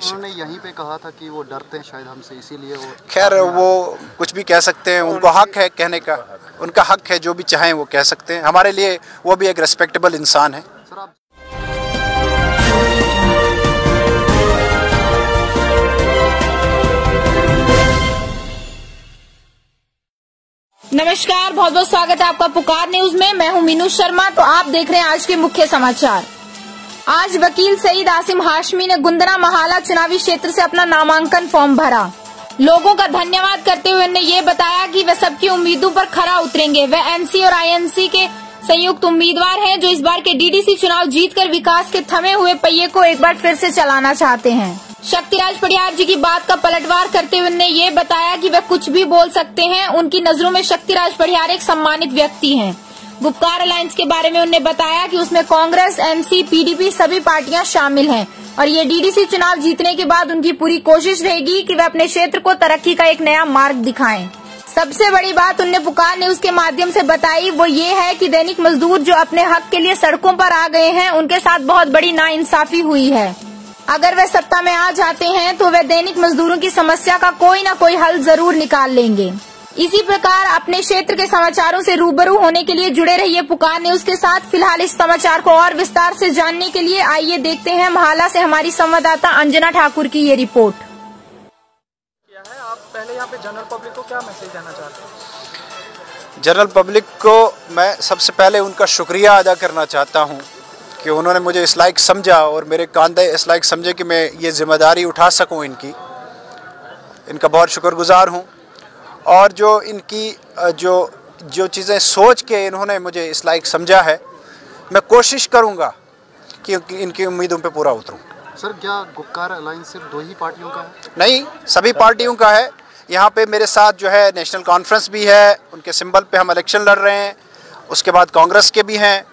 उन्होंने यहीं पे कहा था कि वो डरते हैं शायद हमसे इसीलिए वो खैर वो कुछ भी कह सकते हैं उनको हक है कहने का उनका हक है जो भी चाहें वो कह सकते हैं। हमारे लिए वो भी एक रेस्पेक्टेबल इंसान है। नमस्कार बहुत बहुत स्वागत है आपका पुकार न्यूज़ में। मैं हूँ मीनू शर्मा तो आप देख रहे हैं आज के मुख्य समाचार। आज वकील सईद आसिम हाशमी ने गुंदरा महाला चुनावी क्षेत्र से अपना नामांकन फॉर्म भरा। लोगों का धन्यवाद करते हुए उन्होंने ये बताया कि वे सबकी उम्मीदों पर खरा उतरेंगे। वे एनसी और आईएनसी के संयुक्त उम्मीदवार हैं जो इस बार के डीडीसी चुनाव जीतकर विकास के थमे हुए पहिए को एक बार फिर से चलाना चाहते हैं। शक्तिराज पडियार जी की बात का पलटवार करते हुए उन्होंने ये बताया कि वे कुछ भी बोल सकते हैं। उनकी नज़रों में शक्तिराज पडियार एक सम्मानित व्यक्ति हैं। गुप्कार अलायंस के बारे में उन्होंने बताया कि उसमें कांग्रेस, एनसी, पीडीपी सभी पार्टियाँ शामिल हैं। और ये डीडीसी चुनाव जीतने के बाद उनकी पूरी कोशिश रहेगी कि वे अपने क्षेत्र को तरक्की का एक नया मार्ग दिखाएँ। सबसे बड़ी बात उनने पुकार न्यूज़ के माध्यम से बताई, वो ये है कि दैनिक मजदूर जो अपने हक के लिए सड़कों पर आ गए हैं, उनके साथ बहुत बड़ी नाइंसाफी हुई है। अगर वे सत्ता में आ जाते हैं तो वे दैनिक मजदूरों की समस्या का कोई न कोई हल ज़रूर निकाल लेंगे। इसी प्रकार अपने क्षेत्र के समाचारों से रूबरू होने के लिए जुड़े रहिए पुकार न्यूज़ के साथ। फ़िलहाल इस समाचार को और विस्तार से जानने के लिए आइए देखते हैं महाला से हमारी संवाददाता अंजना ठाकुर की ये रिपोर्ट। किया है? आप पहले यहाँ पे जनरल पब्लिक को क्या मैसेज देना चाहते हैं? जनरल पब्लिक को मैं सबसे पहले उनका शुक्रिया अदा करना चाहता हूँ कि उन्होंने मुझे इस लायक समझा और मेरे कांधे इस लायक समझे कि मैं ये ज़िम्मेदारी उठा सकूँ इनकी। इनका बहुत शुक्रगुजार हूँ। और जो इनकी जो जो चीज़ें सोच के इन्होंने मुझे इस लायक समझा है मैं कोशिश करूँगा कि इनकी- उम्मीदों पे पूरा उतरूँ। सर क्या गुप्कार अलायंस सिर्फ़ दो ही पार्टियों का है? नहीं सभी पार्टियों का है। यहाँ पे मेरे साथ जो है नेशनल कॉन्फ्रेंस भी है उनके सिंबल पे हम इलेक्शन लड़ रहे हैं उसके बाद कांग्रेस के भी हैं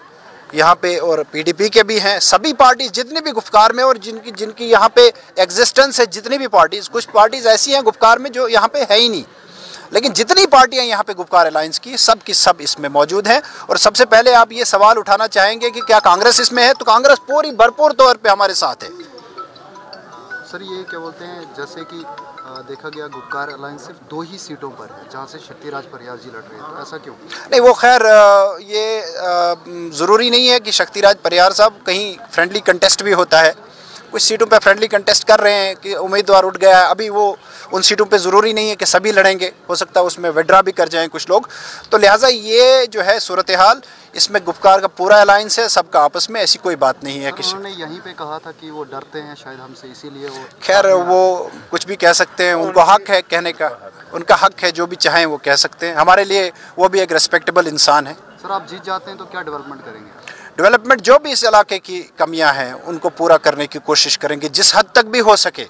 यहाँ पे और पीडीपी के भी हैं। सभी पार्टी जितनी भी गुफ्कार में और जिनकी जिनकी यहाँ पे एग्जिस्टेंस है जितनी भी पार्टीज़ कुछ पार्टीज़ ऐसी हैं गुफ्कार में जो यहाँ पे है ही नहीं। लेकिन जितनी पार्टियाँ यहाँ पे गुप्कार अलायंस की सब की सब इसमें मौजूद हैं। और सबसे पहले आप ये सवाल उठाना चाहेंगे कि क्या कांग्रेस इसमें है? तो कांग्रेस पूरी भरपूर तौर पे हमारे साथ है। सर ये क्या बोलते हैं जैसे कि देखा गया गुप्कार अलायंस सिर्फ़ दो ही सीटों पर है जहाँ से शक्तिराज परियार जी लड़ रहे हैं तो ऐसा क्यों? नहीं वो खैर ये ज़रूरी नहीं है कि शक्तिराज परियार साहब कहीं फ्रेंडली कंटेस्ट भी होता है। कुछ सीटों पे फ्रेंडली कंटेस्ट कर रहे हैं कि उम्मीदवार उठ गया है। अभी वो उन सीटों पे ज़रूरी नहीं है कि सभी लड़ेंगे। हो सकता है उसमें विड्रा भी कर जाएँ कुछ लोग। तो लिहाजा ये जो है सूरत हाल इसमें गुप्कार का पूरा अलायंस है सबका आपस में ऐसी कोई बात नहीं है किसी उन्होंने यहीं पे कहा था कि वो डरते हैं शायद हमसे इसीलिए वो खैर वो कुछ भी कह सकते हैं उनको हक है कहने का। उनका हक है जो भी चाहें वो कह सकते हैं। हमारे लिए वो भी एक रेस्पेक्टेबल इंसान है। सर आप जीत जाते हैं तो क्या डेवलपमेंट करेंगे डेवलपमेंट जो भी इस इलाके की कमियाँ हैं उनको पूरा करने की कोशिश करेंगे जिस हद तक भी हो सके।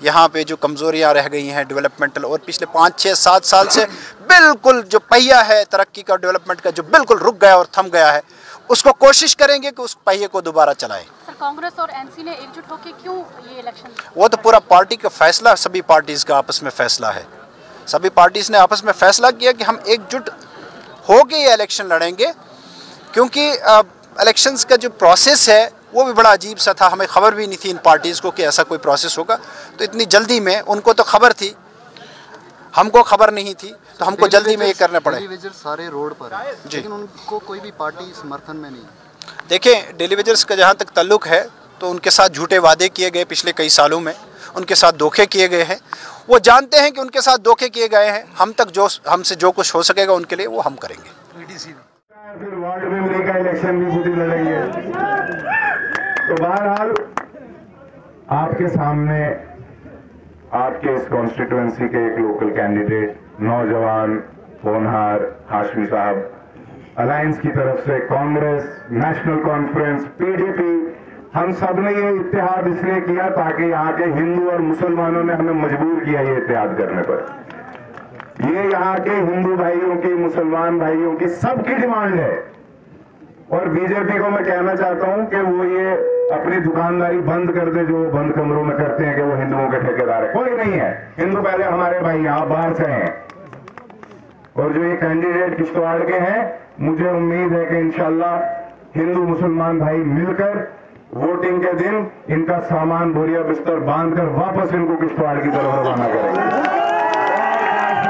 यहाँ पे जो कमज़ोरियाँ रह गई हैं डेवलपमेंटल और पिछले पाँच छः सात साल से बिल्कुल जो पहिया है तरक्की का डेवलपमेंट का जो बिल्कुल रुक गया और थम गया है उसको कोशिश करेंगे कि उस पहिए को दोबारा चलाएँ। कांग्रेस और एनसी ने एकजुट होकर क्यों ये इलेक्शन वो तो पूरा पार्टी का फैसला सभी पार्टीज़ का आपस में फैसला है। सभी पार्टीज़ ने आपस में फैसला किया कि हम एकजुट होके ये इलेक्शन लड़ेंगे क्योंकि इलेक्शंस का जो प्रोसेस है वो भी बड़ा अजीब सा था। हमें खबर भी नहीं थी इन पार्टीज़ को कि ऐसा कोई प्रोसेस होगा। तो इतनी जल्दी में उनको तो खबर थी। हमको खबर नहीं थी तो हमको जल्दी में ये करना पड़े। सारे रोड पर जी। लेकिन उनको कोई भी पार्टी समर्थन में नहीं। देखें डेलीवेजर्स का जहाँ तक ताल्लुक है तो उनके साथ झूठे वादे किए गए पिछले कई सालों में। उनके साथ धोखे किए गए हैं। वो जानते हैं कि उनके साथ धोखे किए गए हैं। हम तक जो हमसे जो कुछ हो सकेगा उनके लिए वो हम करेंगे। फिर वार्ड मेंबरी का इलेक्शन भी खुद ही लड़ेंगे। तो बहरहाल, आपके सामने आपके इस कॉन्स्टिट्यूएंसी के एक लोकल कैंडिडेट नौजवान, होनहार, हाशमी साहब अलायंस की तरफ़ से कांग्रेस नेशनल कॉन्फ्रेंस पीडीपी हम सबने ये इतिहाद इसलिए किया ताकि यहाँ के हिंदू और मुसलमानों ने हमें मजबूर किया ये इतिहाद करने पर। ये यहाँ के हिंदू भाइयों की, मुसलमान भाइयों की सबकी डिमांड है। और बीजेपी को मैं कहना चाहता हूँ कि वो ये अपनी दुकानदारी बंद कर दे, जो बंद कमरों में करते हैं कि वो हिंदुओं के ठेकेदार है। कोई नहीं है। हिंदू पहले हमारे भाई आप बाहर से हैं। और जो ये कैंडिडेट किश्तवाड़ के हैं, मुझे उम्मीद है कि इंशाल्लाह हिंदू, मुसलमान भाई मिलकर वोटिंग के दिन इनका सामान बोरिया बिस्तर बांधकर वापस इनको किश्तवाड़ की तरफ़ रवाना करेंगे।